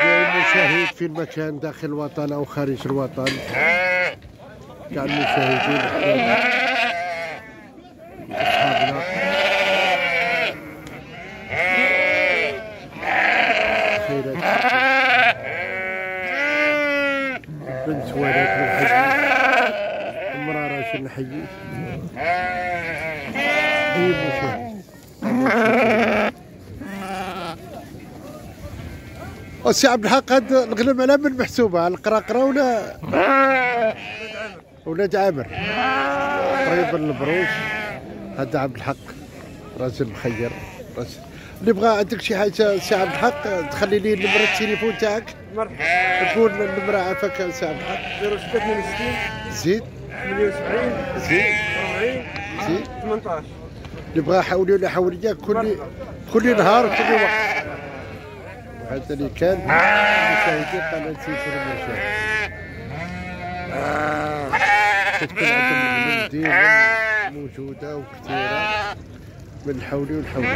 المشاهد في المكان داخل الوطن أو خارج الوطن. كان المشاهدين. بنت ولد نحيي المرأة راشد أي مشاهد السي عبد الحق هاد الغنم على من محسوبة القراقرة ولا ولاد عامر من البروش. هذا عبد الحق راجل مخير راجل اللي بغى عندك شي حاجة سي عبد الحق تخلي لي نمرة التليفون تاعك. مرحبا. تكون النمرة عافاك سي عبد الحق. 0662 زيد. 78 زيد. 40 زيد. 18 اللي بغى يحاول ولا اياك كل كل نهار وكل وقت. وهذا اللي كان. مشاهدين قناة سيسر المرشد تكون عندهم موجودة وكثيرة. من الحولي والحولي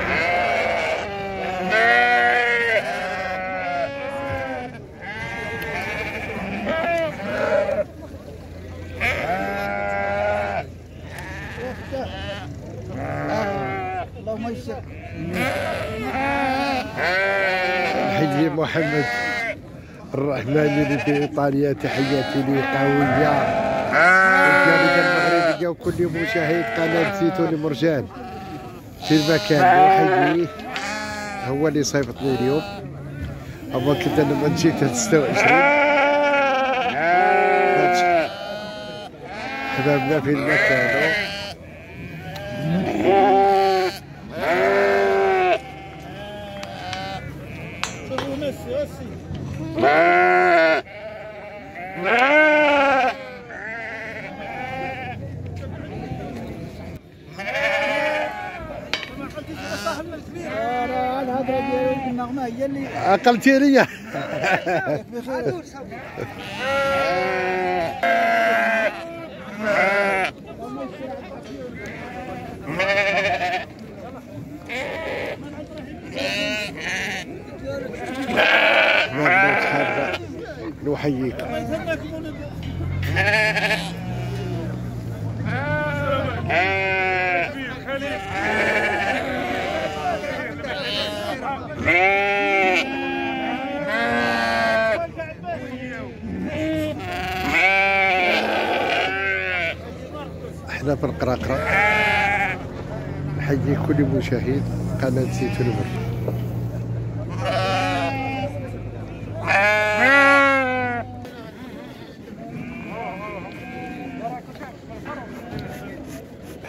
حي محمد الرحمن اللي في ايطاليا تحياتي لي قوية. المغربية وكل مشاهد قناة زيتون مرجان في المكان وحييه هو اللي صيفطني اليوم. اما كنت أنا ما نجيت 26 حبابنا في المكان. لا الهضره نحييك أحنا في القراقرة. نحيي كل مشاهد زيتون البر.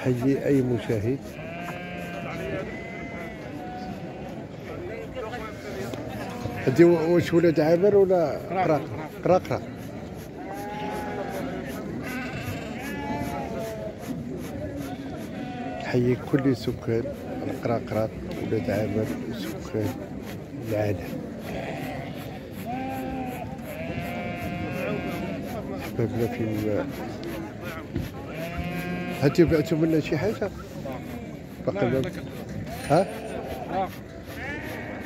نحيي أي مشاهد. هدي واش ولاد عامر ولا قراقرة؟ قراقرة. نحيي كل سكان. القراقرة ولاد عامر وسكان العالم. أحبابنا في هاتي بعتوا منا شي حاجة؟ باقي ما ها؟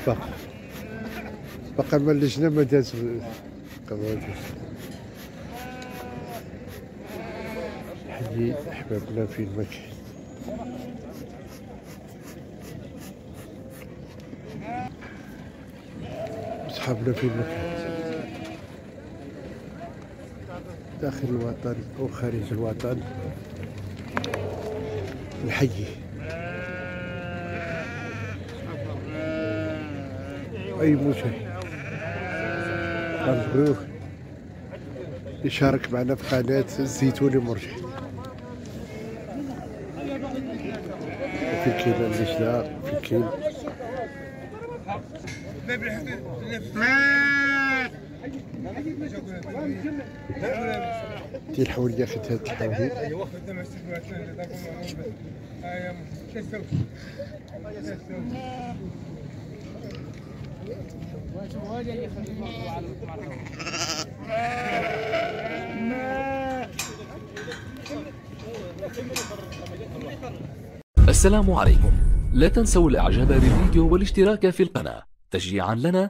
باقي. باقي ما اللجنة ما داز باقي ما داز أحبابنا في المكان أصحابنا في المكان داخل الوطن أو خارج الوطن. نحيي أي مشاهد نرجوه يشارك معنا في قناة الزيتون المرجع في كاين اللجنة في السلام عليكم. لا تنسوا الاعجاب بالفيديو والاشتراك في القناة. تشجيعا لنا